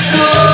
sexo.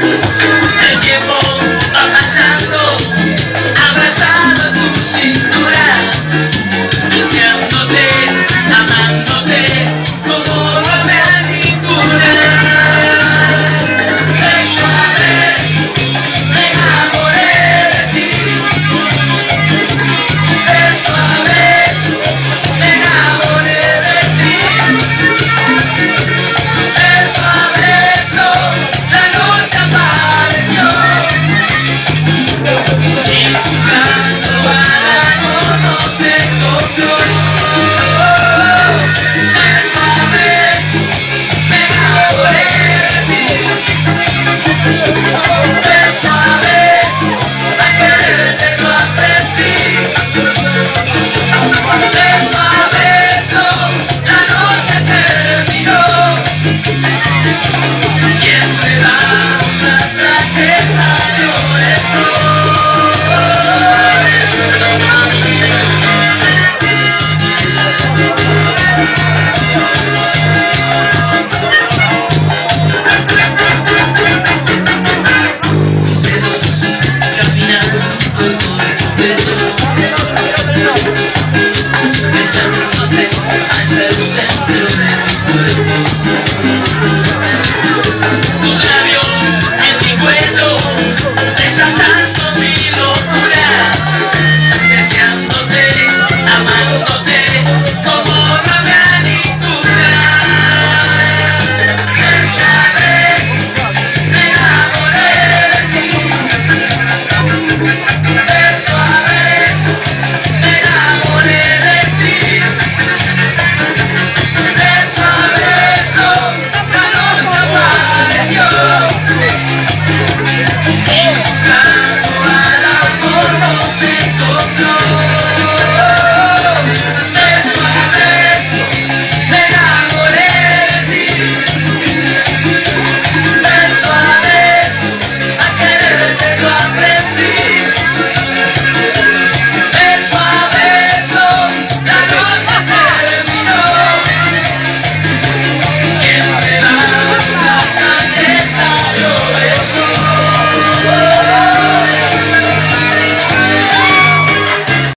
se encontró